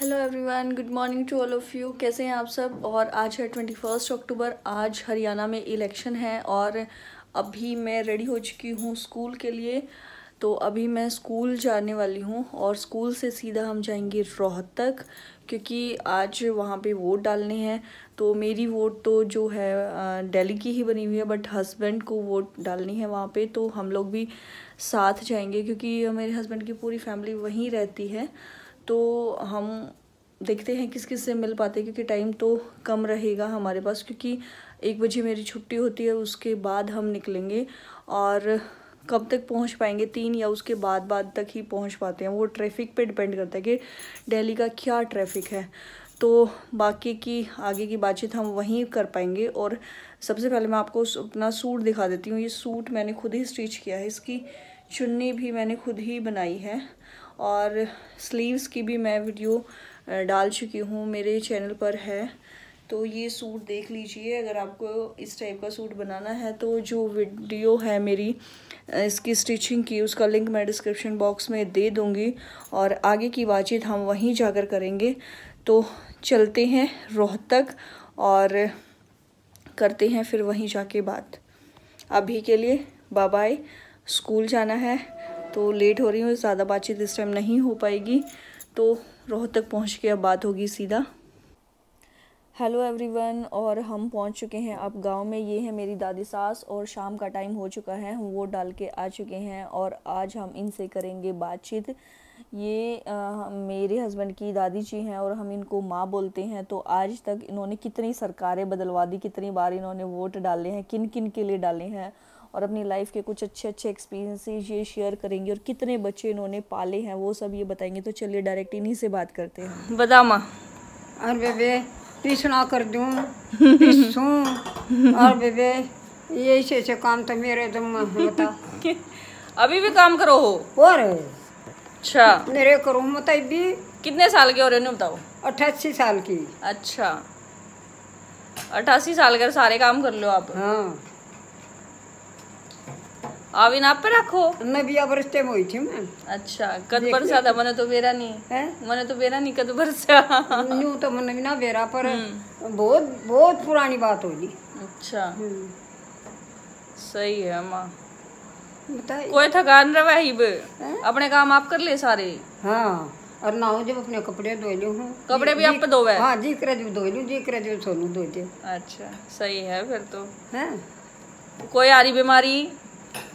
Hello everyone good morning to all of you कैसे हैं आप सब? और आज है ट्वेंटी फ़र्स्ट अक्टूबर आज हरियाणा में इलेक्शन है और अभी मैं रेडी हो चुकी हूँ स्कूल के लिए। तो अभी मैं स्कूल जाने वाली हूँ और स्कूल से सीधा हम जाएँगे रोहतक क्योंकि आज वहाँ पे वोट डालने हैं। तो मेरी वोट तो जो है दिल्ली की ही बनी हुई है बट हस्बैंड को वोट डालनी है वहाँ पे। तो हम लोग भी साथ जाएँगे क्योंकि मेरे हस्बैंड की पूरी फैमिली वहीं रहती है। तो हम देखते हैं किस किस से मिल पाते क्योंकि टाइम तो कम रहेगा हमारे पास, क्योंकि एक बजे मेरी छुट्टी होती है, उसके बाद हम निकलेंगे और कब तक पहुँच पाएँगे तीन या उसके बाद बाद तक ही पहुँच पाते हैं। वो ट्रैफ़िक पे डिपेंड करता है कि दिल्ली का क्या ट्रैफ़िक है। तो बाकी की, आगे की बातचीत हम वहीं कर पाएँगे और सबसे पहले मैं आपको अपना सूट दिखा देती हूँ। ये सूट मैंने खुद ही स्टिच किया है, इसकी चुन्नी भी मैंने खुद ही बनाई है। और स्लीव्स की भी मैं वीडियो डाल चुकी हूँ, मेरे चैनल पर है। तो ये सूट देख लीजिए, अगर आपको इस टाइप का सूट बनाना है तो जो वीडियो है मेरी इसकी स्टिचिंग की, उसका लिंक मैं डिस्क्रिप्शन बॉक्स में दे दूँगी। और आगे की बातचीत हम वहीं जाकर करेंगे। तो चलते हैं रोहतक और करते हैं फिर वहीं जाके बात। अभी के लिए बाय स्कूल जाना है। तो लेट हो रही हूँ ज़्यादा बातचीत इस टाइम नहीं हो पाएगी। तो रोहतक पहुँच के अब बात होगी सीधा। हेलो एवरीवन और हम पहुँच चुके हैं अब गाँव में। ये है मेरी दादी सास और शाम का टाइम हो चुका है। हम वोट डाल के आ चुके हैं और आज हम इनसे करेंगे बातचीत। ये आ, मेरे हस्बैंड की दादी जी हैं और हम इनको माँ बोलते हैं। तो आज तक इन्होंने कितनी सरकारें बदलवा दी कितनी बार इन्होंने वोट डाले हैं किन किन के लिए डाले हैं। और अपनी लाइफ के कुछ अच्छे अच्छे एक्सपीरियंसेस ये शेयर करेंगे और कितने बच्चे इन्होंने पाले हैं वो सब ये बताएँगे। तो चलिए डायरेक्ट इन्हीं से बात करते हैं। बता माँ और बेबे पीसना कर दूँ? और बेबे ये ऐसे ऐसे काम तो मेरे दम बता। अभी भी काम करो हो? और? अच्छा। मेरे करूँ मत भी। कितने साल के हो रहे हो बताओ? अट्ठासी साल की। अच्छा। अट्ठासी साल के सारे काम कर लो आप। हाँ। आवी नाप पे रखो नबिया बरसते में हुई थी मैं अच्छा कद बरसा था मैंने तो बेरा नहीं है मैंने तो बेरा नहीं कद बरसा यूँ तो मैंने भी ना बेरा पर बहुत बहुत पुरानी बात होगी अच्छा सही है माँ कोई थकान रवा ही अपने काम आप कर ले सारे हाँ और ना हो जब अपने कपड़े धो लूँ हूँ कपड़े भी आप धोवे हाँ जी करे जो धो लूँ जी करे जो सोनू धो दे अच्छा सही है फिर तो हैं कोई आ रही बीमारी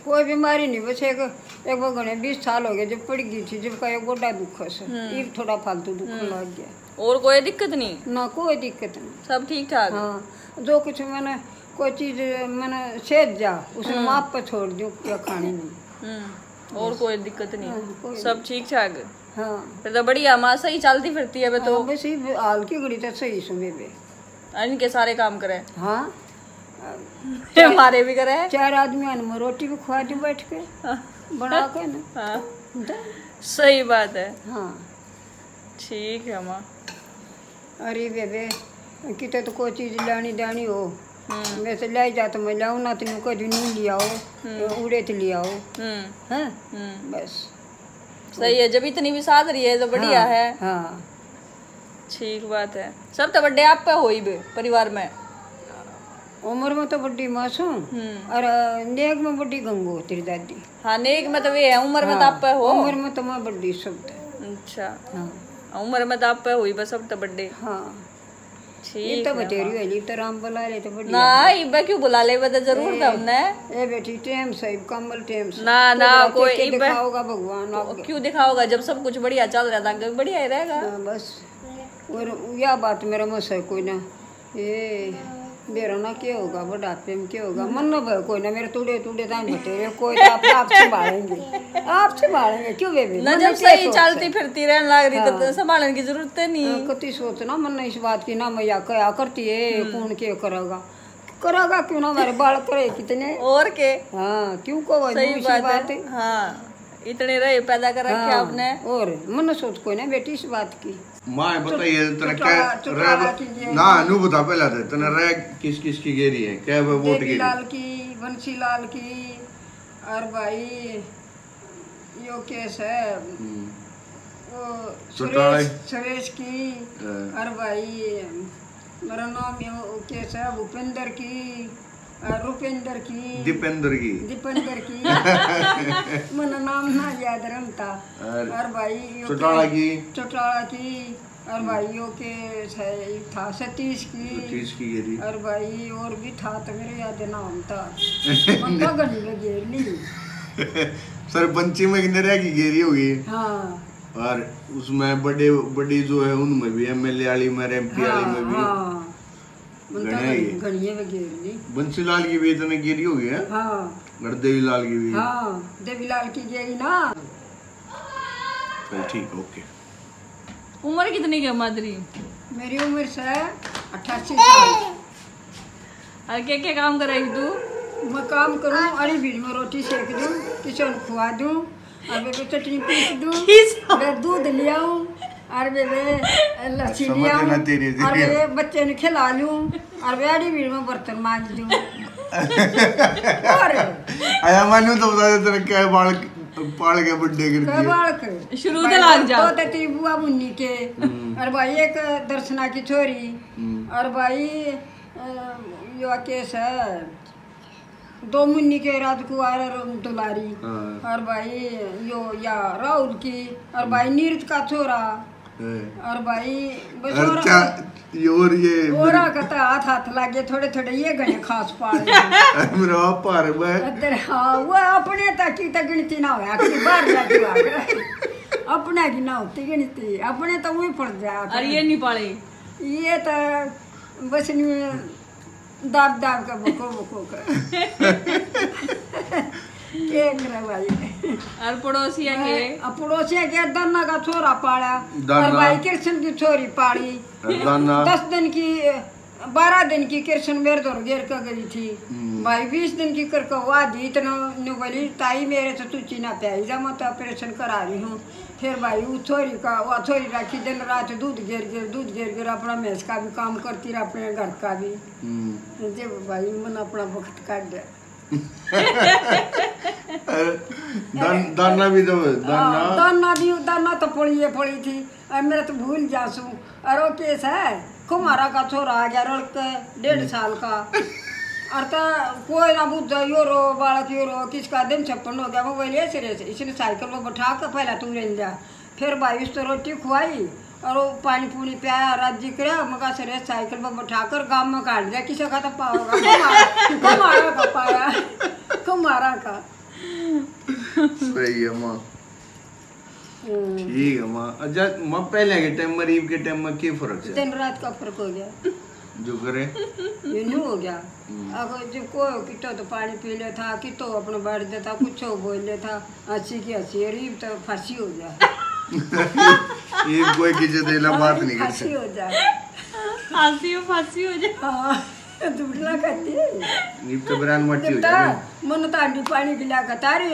कोई बीमारी नहीं बस एक एक वो घने बीस साल हो गए जब पड़ गई थी जब का एक गोडा दुख से एक थोड़ा फालतू दुख लग गया। और कोई दिक्कत नहीं? ना कोई दिक्कत नहीं। सब ठीक ठाक हाँ। जो कुछ मैंने कोई चीज़ मैंने सेज जा उसने माप पर छोड़ दूँ या खानी नहीं। हम्म, और कोई दिक्कत नहीं? हाँ, सब ठीक ठाक हाँ। फिर तो बढ़िया माँ सही चलती फिरती है तो। हाँ, बस ये हाल की घड़ी तो सही सुबह में इनके सारे काम करे? हाँ। हमारे भी करे चार आदमी में रोटी भी खुआ दूँ बैठ के। बना के ना। हाँ। तो, सही बात है। हाँ। ठीक है माँ। अरे बेबे कितने तो कोई चीज़ लानी दानी हो। तो लाई जा तो मैं लाऊ ना तो कभी नहीं लिया हो। उड़े तो लिया हो। हम्म। हाँ? हम्म। बस। सही है जब इतनी भी साथ रही है तो बढ़िया हाँ, है। हाँ। ठीक बात है। सब तो बर्थडे आप पे हो ही परिवार में। उम्र में तो बड़ी मासूम हम्म और नेक में बड़ी गंगो तेरी दादी हाँ नेक में तो वे है उम्र में तो आप हो उम्र में तो मैं बड़ी शब्द अच्छा हाँ उम्र में तो आप हुई बस अब तो बर्थडे हाँ ये ठीक तो बतेरी वाली तो राम बुला ले तो बड़ी ना इबा क्यों बुला ले बता ज़रूर था हमने ए बेटी टेम सही कमल टेम ना ना कोई इबा दिखाओगा भगवान क्यों दिखाओगा जब सब कुछ बढ़िया चल रहा था आगे बढ़िया ही रहेगा हाँ, बस और या बात मेरा मुँह से कोई ना ये मेरा ना क्या होगा बुढ़ापे में क्या होगा? मन ना भाई कोई ना मेरे टूडे टूडे टाइम बतेरे कोई तो आप आप संभालेंगे। आप संभालेंगे क्यों बेबी ना जब सही चलती फिरती रहने लग रही तो संभालने की ज़रूरत है नहीं। कति सोचना मन इस बात की ना मैया क्या करती है कौन क्या करेगा? करेगा क्यों ना हमारे बाल करे कितने? और के? हाँ क्यों को सही बात है। है। हाँ इतने रहे पैदा कर रखे हाँ, आपने। और मन सोच कोई ना बेटी इस बात की। माँ बताइए तेरा क्या कीजिए। ना नु बता पहला दे तेरा रह किस किस की गेरी है? क्या वो वोट गेरी लाल की बंसी लाल की और भाई यो केस है। हम्म, वो सुरेश सुरेश की हाँ। और भाई मेरा नाम ये कैसा है भूपेंद्र की। रुपेंद्र की दीपेंद्र की। दीपेंद्र की। मेरा नाम ना याद रहा और भाई चौटाला की। चौटाला की और भाइयों के था सतीश की। सतीश की गेरी और भाई और भी था तो मेरे याद नाम था। मक्का गली में घेर ली सरपंची में कितने रह की गेरी होगी हाँ। और उसमें बड़े बड़ी जो है उनमें भी एमएलए वाली में एमपी वाली में भी। हाँ। बंसीलाल की भी इतने गेरी होगी है? हाँ। गढ़देवी लाल की भी हाँ देवीलाल की गई ना। चल ठीक ओके। उम्र कितनी की है मादरी मेरी उम्र से अट्ठासी साल। और क्या क्या काम करेगी तू? मैं काम करूँ अड़ी भीड़ में रोटी सेक दूँ किचन खुआ दूँ और चटनी पीस दूँ दूध ले आऊँ। और बेबे लस्सी ले तेरी और तेरी। बच्चे ने खिला लूँ। और वे अड़ी भीड़ में बर्तन मांज दूँ और? आया मानू तो बता दे तेरे क्या बाल पाल के बड्डे कर दिए। बालक शुरू से लाग जा दो तेरी बुआ मुन्नी के। और भाई एक दर्शना की छोरी। और भाई यो केस है। दो मुन्नी के राजकुमार दुलारी। हाँ। और भाई यो या राहुल की। और भाई नीरज का छोरा। और भाई बस और और ये और ये ओरा का तो हाथ हाथ लागे थोड़े थोड़े ये गणे खास पाल मेरा बापा रे मैं? अदर हाँ वो अपने तक की तक गिनती ना हो कि बाहर जाके अपना की ना होती गिनती अपने तो वही पड़ जा। और ये नहीं पाले? ये तो बस नहीं दाब दाब का बको बको कर। के और पड़ोसिया के पड़ोसिया के दन्ना का छोरा पाला और भाई कृष्ण की छोरी पाली दस दिन की बारह दिन की कृष्ण मेरे दौर घेर कर गई थी भाई बीस दिन की कर के हुआ दी इतना बोली ताई मेरे से तू चीना प्याई जा मैं तो ऑपरेशन करा रही हूँ फिर भाई वो छोरी का वो छोरी रखी दिन रात दूध घेर घेर दूध घेर घेर अपना भैंस का भी काम करती रहा अपने घर का भी हम्म। जब भाई मन अपना वक्त काट दिया दान- दाना भी दाना हाँ, दाना। भी दाना तो पड़ी है पड़ी थी। और मेरा तो भूल जासू। वो केस है? कुमारा का छोरा आ गया रड़ के डेढ़ साल का। और तो कोई ना बुझ यो रो बालक यो रो किसका दिन छप्पन हो गया वो मोबाइल ऐसे रहे इसने साइकिल में बैठा कर पहला तू रेल जा फिर भाई उस तो रोटी खुआई और वो पानी पूनी पियाया राज्य करे मगा से साइकिल में बैठा कर गाँव में काट दिया। किसी का? तो पाओगा कुमारा का पाया कुमारा का? सही है माँ। हम्म। ठीक है माँ। अच्छा माँ पहले के टाइम में रीब के टाइम में क्या फ़र्क है? दिन रात का फ़र्क हो गया। जो करे। ये नहीं हो गया। अगर जो कोई कितो तो पानी पी ले था कितो अपने बैठ देता कुछ बोल ले था हँसी की हँसी रीब तो फांसी हो जाए ये कोई किसी देला बात नहीं कर फांसी सकता। हो जाए फांसी हो फांसी हो जाए हाँ दुबला है। तो बरान मट्टी हो जाएगी। मन तांडी पिला का तारी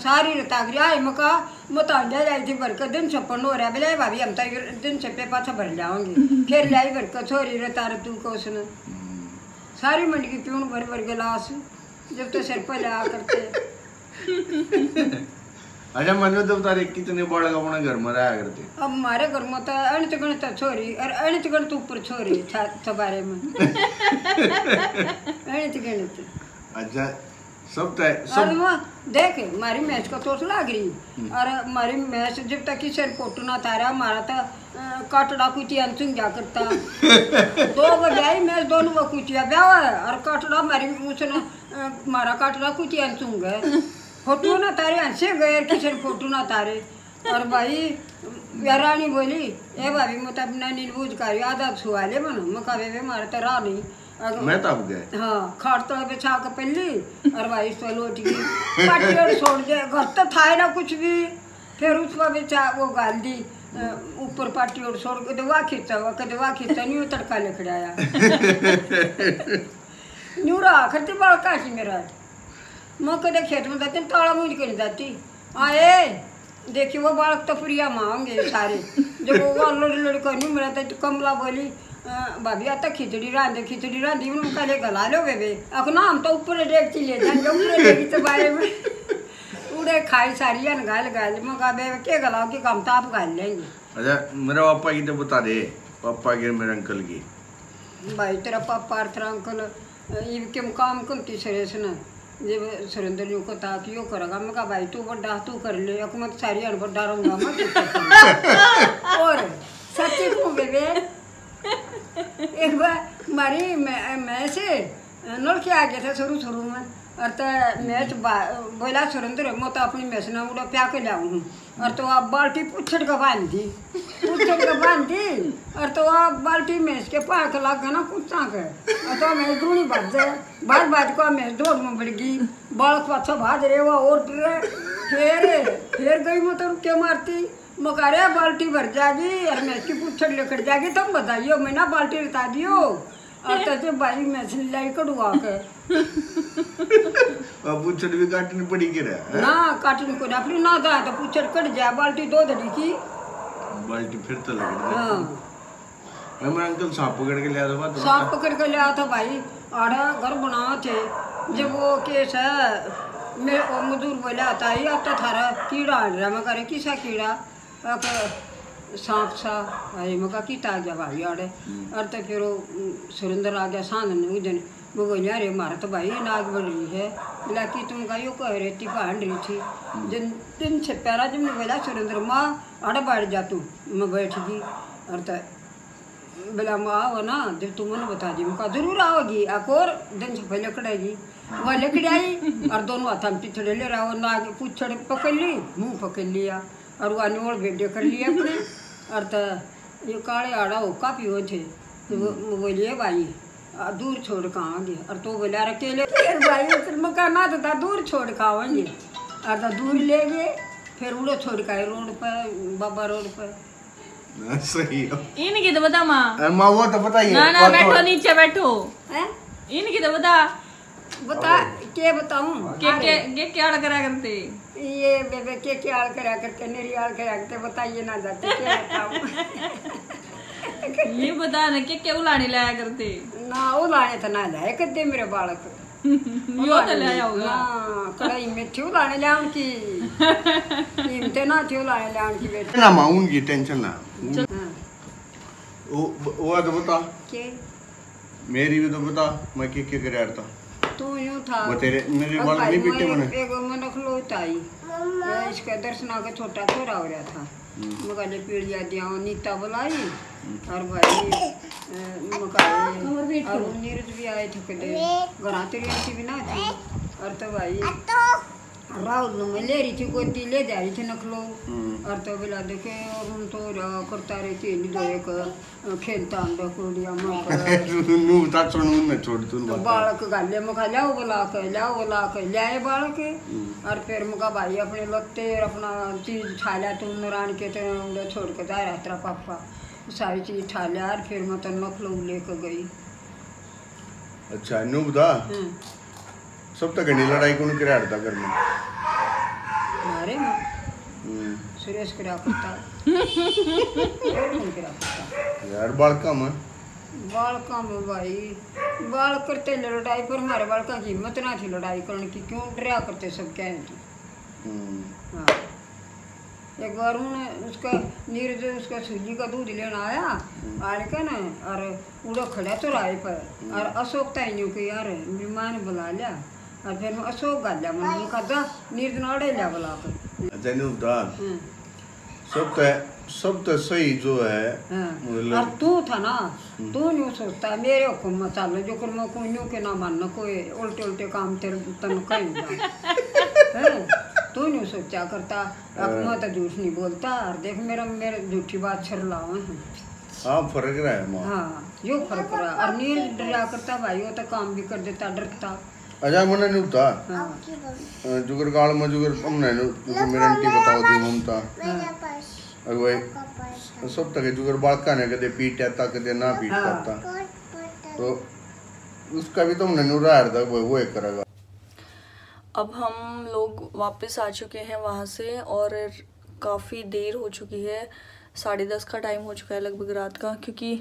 सारी रे तागरी आई मका मैं तांडा जाई थी भर के दिन छप्पन हो रहा बोले भाभी हम दिन छप्पे पाछा भर जाओगे फिर लाई भर के छोरी रे तार तू सारी मंडी की प्यून भर भर गिलास जब तो सिर पर लगा करते। अच्छा मनु तो तारे कितने बड़ा का अपना घर में रहा करते? अब हमारे घर में तो अणित गणित छोरी और अणित गणित ऊपर छोरी छा बारे में। अणित गणित अच्छा सब तय सब वो देख हमारी मैच का तोस लाग रही। और हमारी मैच जब तक कि सिर कोट ना तारा हमारा तो अ, काटड़ा कुटिया चुन जा करता। दो ब्याही मैच दोनों वो कुटिया ब्याह और काटड़ा हमारी उसने हमारा काटड़ा कुटिया चुन गए फ़ोटो ना तारे हंसे गए किसी ने फ़ोटो ना तारे। और भाई रानी बोली ए भाभी मैं तो अपना नीलबूझ कर आधा छुआ ले मनो मैं कहे मारा तो रहा नहीं मैं तब गए। हाँ खाट तो बिछा के पहली और भाई सो लौट गई पाटी और छोड़ दे घर तो था ना कुछ भी। फिर उस पर बिछा वो गाल दी ऊपर पाटी और छोड़ के दवा खींचा हुआ कदे वाह खींचा नहीं तड़का लिखड़ाया न्यूरा करती बाल काशी मेरा मैं कदे खेत में जाती ताड़ा मुझ कर जाती। आए देखिए वो बालक तो प्रिया मांगे सारे। जब वो लड़ी लड़ी करनी मेरा तो कमला बोली भाभी आता खिचड़ी रांधे खिचड़ी रांधी उन्होंने कहले गला लो बेबे अब ना हम तो ऊपर डेगती ले जाएँगे ऊपर डेगी तो बारे में। तूड़े खाई सारी है गाल गाल। मैं कहा बे के गलाओ के काम तो आप गाल लेंगे? अच्छा मेरे पापा की तो बता दे। पापा के मेरे अंकल की। भाई तेरा पापा और तेरा अंकल ये के काम कम की सरेस ना। जब सुरेंद्र जी को था कि यो करेगा, मैं कहा, भाई तू बड्डा तू कर ले अब मैं तो सारी अन बड़ा रहूँगा मैं। और सच्ची कहूँ बेबे एक बार मारी, मैं मैं से नल के आ गया था शुरू शुरू में और तो मैच बोला, सुरेंद्र, मैं तो अपनी मैच ना उड़ा प्या के लाऊं हूँ। और तो आप बाल्टी पुछड़ का बाँध दी पुछड़ का बाँध दी और तो आप बाल्टी मैच के पाक लग गया ना कुत्ता के। और तो मैं दूनी बाज जाए बाद बाद को मैच दौड़ में बढ़ गई। बालक पाछा भाज रहे वो और रहे फिर फिर गई मैं तो क्या मारती। मकारे बाल्टी भर जाएगी, और मैच की पुछड़ लेकर जाएगी, तुम बताइयो, मैं ना बाल्टी रिता दियो। और तो भाई मैच लाई कड़ुआ के अब पूछड़ भी काटनी पड़ी के रहा ना काटने को ना अपनी ना था तो पुछड़ कट जाए बाल्टी दो धड़ी की. बाल्टी फिर तो लग हाँ. मैं मेरा अंकल सांप पकड़ के लिया था सांप पकड़ के लिया था भाई आड़ा घर बना थे जब वो केस है मेरे मजदूर बोला था ये आता थारा कीड़ा आ रहा मैं करे किसा कीड़ा? सांप सा भाई मैं कहा कीता आ गया भाई आड़े। और तो फिर वो सुरेंद्र आ गया सांध ने दिन। बोली अरे मारा तो भाई नाग बढ़ रही है। बोला कि तुम का यो कह रही थी रही थी। जिन दिन से पैरा जब मैं बोला सुरेंद्र माँ आड़े बैठ जा तू। मैं बैठ गई। और तो बोला माँ आओ ना जब तुम मैंने बता दी मैं कहा ज़रूर आओगी। एक और दिन से पहले कड़ेगी। वह लकड़ी आई और दोनों हाथ में पिछड़े ले रहा वो नाग पुछड़ पकड़ ली मुँह पकड़ लिया। और वो अनोड़ बेटे कर लिए अपने और तो ये काले आड़ा हो काफ़ी हो थे तो वो वो बोलिए भाई दूर छोड़ कहाँ गए और तो बोला अकेले फिर भाई फिर मैं कहना तो था दूर छोड़ के आवेंगे और तो दूर ले गए फिर उड़ो छोड़ के आए रोड पर बाबा रोड पर। हाँ, सही है। इनकी तो बता माँ। माँ वो तो बताइए। ना ना तो- बैठो नीचे बैठो। हैं? इनकी तो बता। बता के बताऊँ? के के के क्या करा करते? ये बेबे के क्या हाल करा करते मेरी हाल करा करते बताइए ना जाते क्या बताऊँ ये बता ना के के उलाने लाया करते? ना वो लाने तो ना जाए कदे मेरे बालक। यो तो ले होगा। हाँ कढ़ाई में थी लाने ले की कीमते ना थी लाने ले की बेटे। ना माँ उनकी टेंशन ना। वो वो तो बता। के? मेरी भी तो बता मैं क्या क्या करे था तू यूँ था। वो तेरे मेरे भाई नहीं पीटे मैंने एक मन खलोता इसका दर्शन आके छोटा छोरा हो रहा था। मकाले पीड़िया दिया नीता बुलाई। और भाई मकाले और नीरज भी आए थे कदे। घर तेरी आंटी भी ना थी। और तो भाई राहुल मैं ले रही थी गोदी ले जा रही थी नखलो और तो बोला देखे और उन तो करता रही थी दो एक खेलता अंदर कुड़िया नू बता छोड़ उन्हें छोड़ तू तो बालक गाले मुखा लाओ बोला के लाओ बोला के लाए बालक और फिर मुका भाई अपने लत्ते और अपना चीज़ उठा लिया तुम नारायण के तो छोड़ के जा रहा तेरा पापा। सारी चीज़ उठा लिया और फिर मैं तो नखलो लेकर गई। अच्छा नू बता हम्म, सब तक घनी लड़ाई कौन करे था हम्म, सुरेश करा यार बाल कम है। बालका में भाई। बाल करते लड़ाई पर हमारे बालका की हिम्मत ना थी लड़ाई करने की। क्यों डरा करते सब क्या है हम्म, हाँ। एक बार उसका नीरज उसका सूजी का दूध लेना आया आड़ के ना और उड़ो खड़ा चौराहे पर। और अशोक ताइयों को यार मेरी माँ ने बुला लिया। ने लिया बुला कर अच्छा नू बता हाँ, सब तो सब तो सही जो है हाँ। मतलब- और तू था ना तू नहीं सोचता मेरे हुक्म में चल जो कर मैं कोई के ना मानना कोई उल्टे उल्टे काम तेरे तन कहीं तू नहीं सोचा करता अब मैं तो झूठ नहीं बोलता और देख मेरा मेरे झूठी बात छर लाओ हाँ। फ़र्क रहा है हाँ यो फ़र्क रहा और नील डरा करता भाई वो तो काम भी कर देता डरता। अच्छा मैंने नहीं बता हाँ। जुगर गाल में जुगर हमने जुगर मेरे आंटी बताओ दी ममता। अगर भाई सब तक जुगर बालका ने कदे पीटा था कदे ना पीट हाँ। पाता। तो उसका भी तो हमने नुरा था वो वो एक करेगा अब हम लोग वापस आ चुके हैं वहाँ से और काफ़ी देर हो चुकी है साढ़े दस का टाइम हो चुका है लगभग रात का क्योंकि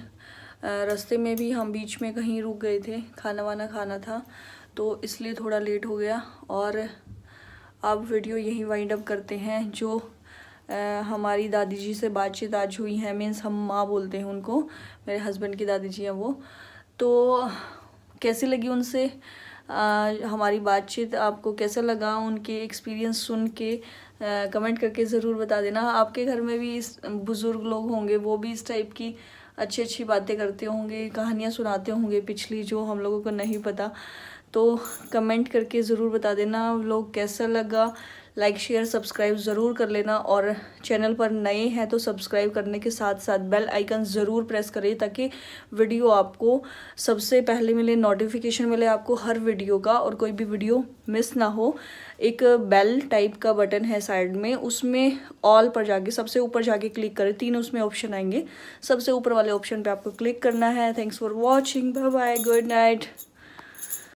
रास्ते में भी हम बीच में कहीं रुक गए थे खाना वाना खाना था। तो इसलिए थोड़ा लेट हो गया और अब वीडियो यहीं वाइंड अप करते हैं जो आ, हमारी दादी जी से बातचीत आज हुई है मीन्स हम माँ बोलते हैं उनको मेरे हस्बैंड की दादी जी हैं वो। तो कैसी लगी उनसे? आ, हमारी बातचीत आपको कैसा लगा? उनके एक्सपीरियंस सुन के आ, कमेंट करके ज़रूर बता देना। आपके घर में भी इस बुज़ुर्ग लोग होंगे वो भी इस टाइप की अच्छी अच्छी बातें करते होंगे कहानियाँ सुनाते होंगे पिछली जो हम लोगों को नहीं पता। तो कमेंट करके ज़रूर बता देना लोग कैसा लगा। लाइक शेयर सब्सक्राइब ज़रूर कर लेना और चैनल पर नए हैं तो सब्सक्राइब करने के साथ साथ बेल आइकन ज़रूर प्रेस करें ताकि वीडियो आपको सबसे पहले मिले नोटिफिकेशन मिले आपको हर वीडियो का और कोई भी वीडियो मिस ना हो। एक बेल टाइप का बटन है साइड में, उसमें ऑल पर जाके, सबसे ऊपर जाके क्लिक करें, तीन उसमें ऑप्शन आएँगे। सबसे ऊपर वाले ऑप्शन पर आपको क्लिक करना है। Thanks for watching bye bye good night